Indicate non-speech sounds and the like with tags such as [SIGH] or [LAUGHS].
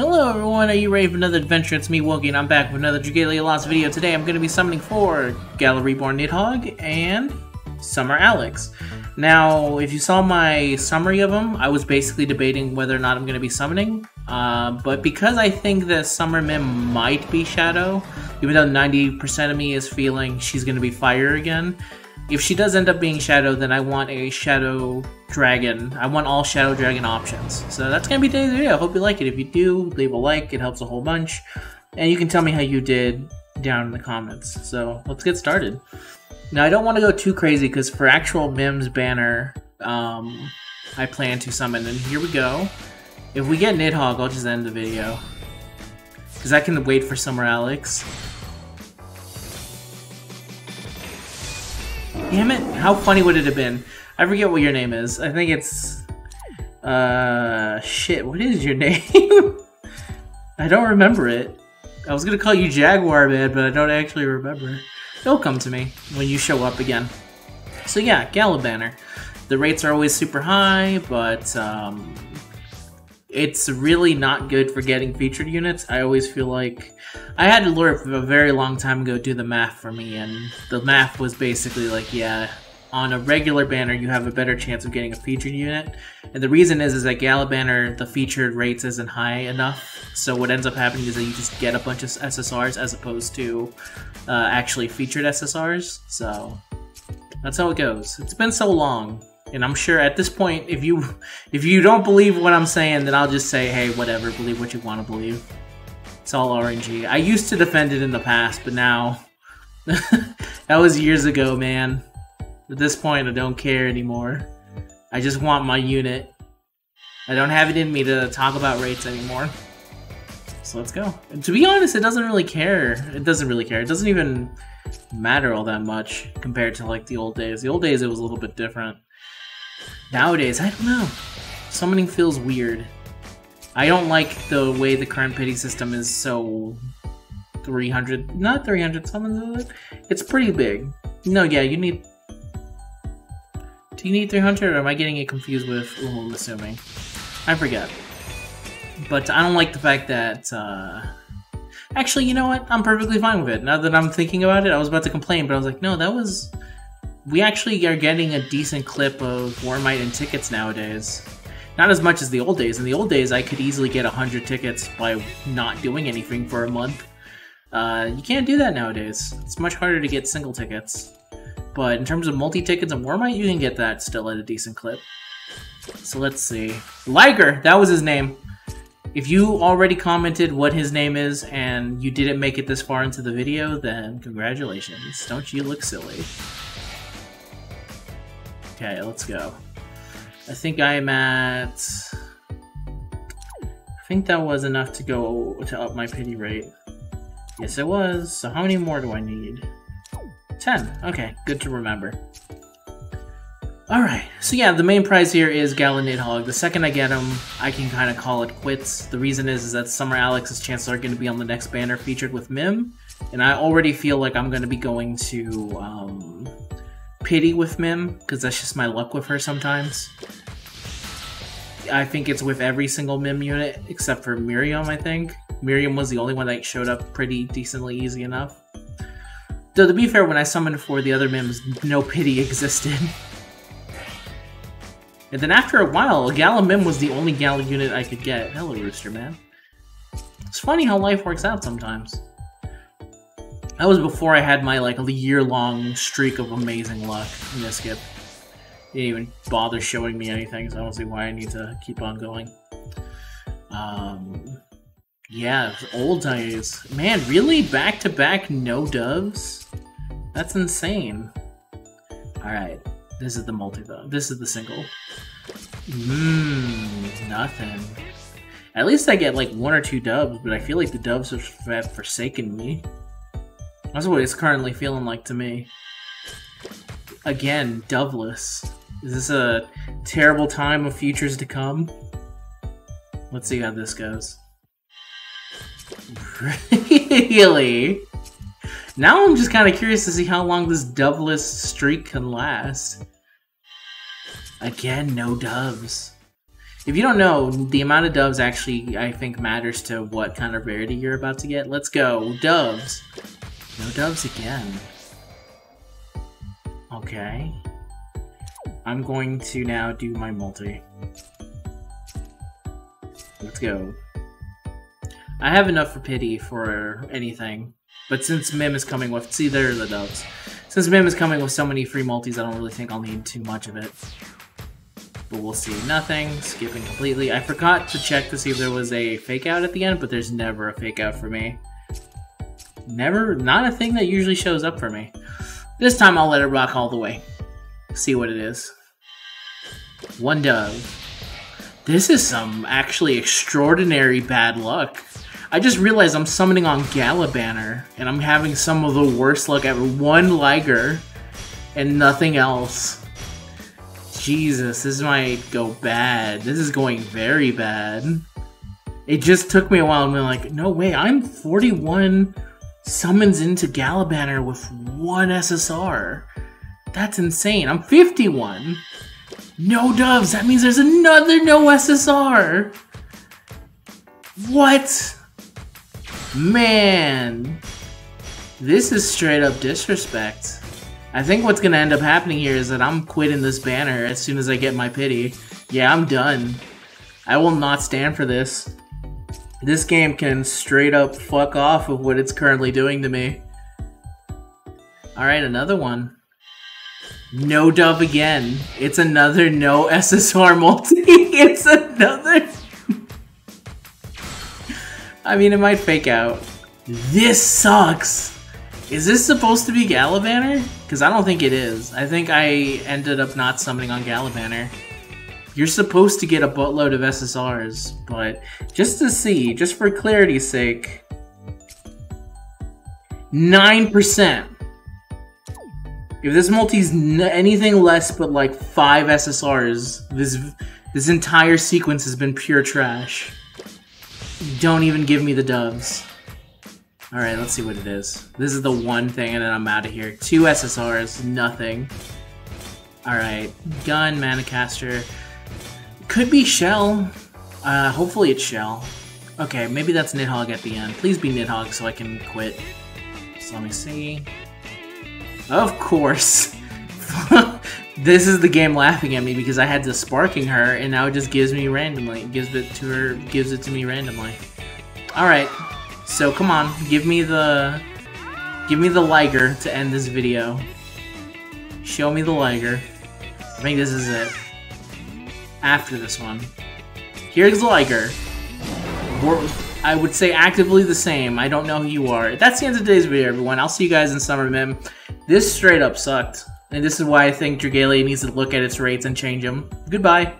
Hello everyone, are you ready for another adventure? It's me, Wokey, and I'm back with another Dragalia Lost video. Today I'm going to be summoning for Gala Reborn Nidhogg and Summer Alex. Now, if you saw my summary of them, I was basically debating whether or not I'm going to be summoning. Uh, but because I think that Summer Mym might be Shadow, even though 90% of me is feeling she's going to be Fire again, if she does end up being Shadow, then I want a Shadow Dragon. I want all Shadow Dragon options. So that's going to be today's video. I hope you like it. If you do, leave a like. It helps a whole bunch. And you can tell me how you did down in the comments. So let's get started. Now, I don't want to go too crazy because for actual Myms banner, um, I plan to summon. And here we go. If we get Nidhogg, I'll just end the video. Because I can wait for Summer Alex. Damn it! How funny would it have been? I forget what your name is. I think it's... Uh... Shit, what is your [LAUGHS] name? I don't remember it. I was gonna call you Jaguar Man, but I don't actually remember. It'll come to me when you show up again. So yeah, Gala Banner. The rates are always super high, but um, it's really not good for getting featured units. I always feel like I had to learn a very long time ago do the math for me, and the math was basically like, yeah, on a regular banner, you have a better chance of getting a featured unit. And the reason is, is that Gala banner, the featured rates isn't high enough. So what ends up happening is that you just get a bunch of SSRs as opposed to uh, actually featured SSRs. So that's how it goes. It's been so long. And I'm sure at this point, if you if you don't believe what I'm saying, then I'll just say, hey, whatever, believe what you want to believe. It's all RNG. I used to defend it in the past, but now [LAUGHS] that was years ago, man. At this point, I don't care anymore. I just want my unit. I don't have it in me to talk about rates anymore. So let's go. And to be honest, it doesn't really care. It doesn't really care. It doesn't even matter all that much compared to like the old days. The old days, it was a little bit different. Nowadays, I don't know. Summoning feels weird. I don't like the way the current pity system is so 300, not 300 summons, It's pretty big. No, yeah, you need... Do you need 300 or am I getting it confused with I'm assuming? I forget. But I don't like the fact that, uh... Actually, you know what? I'm perfectly fine with it. Now that I'm thinking about it, I was about to complain, but I was like, no, that was... We actually are getting a decent clip of Wyrmite and tickets nowadays. Not as much as the old days. In the old days, I could easily get 100 tickets by not doing anything for a month. Uh, you can't do that nowadays. It's much harder to get single tickets. But in terms of multi-tickets and Wyrmite, you can get that still at a decent clip. So let's see. Liger! That was his name. If you already commented what his name is and you didn't make it this far into the video, then congratulations. Don't you look silly. Okay, let's go. I think I'm at... I think that was enough to go to up my pity rate. Yes, it was. So how many more do I need? 10. Okay, good to remember. Alright, so yeah, the main prize here is Gala Nidhogg. The second I get him, I can kind of call it quits. The reason is, is that Summer Alex's chances are going to be on the next banner featured with Mym, and I already feel like I'm going to be going to um, Pity with Mym, because that's just my luck with her sometimes. I think it's with every single Mym unit except for Miriam, I think. Miriam was the only one that showed up pretty decently easy enough. Though to be fair, when I summoned for the other Myms, no pity existed. [LAUGHS] and then after a while, Gala Mym was the only Gala unit I could get. Hello, Rooster Man. It's funny how life works out sometimes. That was before I had my like year-long streak of amazing luck in this skip didn't even bother showing me anything, so I don't see why I need to keep on going. Um, yeah, old days. Man, really? Back to back no doves? That's insane. Alright, this is the multi though. This is the single. Mmm, nothing. At least I get like one or two dubs, but I feel like the doves have forsaken me. That's what it's currently feeling like to me. Again, doveless. Is this a terrible time of futures to come? Let's see how this goes. [LAUGHS] Really? Now I'm just kind of curious to see how long this doveless streak can last. Again, no doves. If you don't know, the amount of doves actually, I think, matters to what kind of rarity you're about to get. Let's go. Doves. No doves again. Okay. I'm going to now do my multi. Let's go. I have enough for pity for anything. But since Mym is coming with... See, there are the doves. Since Mym is coming with so many free multis, I don't really think I'll need too much of it. But we'll see. Nothing. Skipping completely. I forgot to check to see if there was a fake out at the end, but there's never a fake out for me. Never... Not a thing that usually shows up for me. This time I'll let it rock all the way. See what it is. One dove. This is some actually extraordinary bad luck. I just realized I'm summoning on Galabanner, and I'm having some of the worst luck ever. One Liger, and nothing else. Jesus, this might go bad. This is going very bad. It just took me a while to be like, no way, I'm 41 summons into Galabanner with one SSR. That's insane. I'm 51. No doves. That means there's another no SSR. What? Man. This is straight up disrespect. I think what's gonna end up happening here is that I'm quitting this banner as soon as I get my pity. Yeah, I'm done. I will not stand for this. This game can straight up fuck off of what it's currently doing to me. Alright, another one. No dub again. It's another no [LAUGHS] SSR multi. [LAUGHS] it's another... I mean, it might fake out. This sucks! Is this supposed to be Galabanner? Because I don't think it is. I think I ended up not summoning on Galabanner. You're supposed to get a buttload of SSRs, but just to see, just for clarity's sake, 9%. If this multi's anything less but like 5 SSRs, this this entire sequence has been pure trash. Don't even give me the doves. Alright, let's see what it is. This is the one thing and then I'm out of here. Two SSRs, nothing. Alright, gun, Manicaster. Could be Shell. Uh, hopefully it's Shell. Okay, maybe that's Nidhogg at the end. Please be Nidhogg so I can quit. So let me see. Of course. [LAUGHS] this is the game laughing at me because I had to sparking her and now it just gives me randomly. Gives it to her gives it to me randomly. Alright. So come on, give me the give me the Liger to end this video. Show me the Liger. I think this is it. After this one. Here's Liger. We're, I would say actively the same. I don't know who you are. That's the end of today's video, everyone. I'll see you guys in Summer Mym. This straight up sucked. And this is why I think Dragalia needs to look at its rates and change them. Goodbye.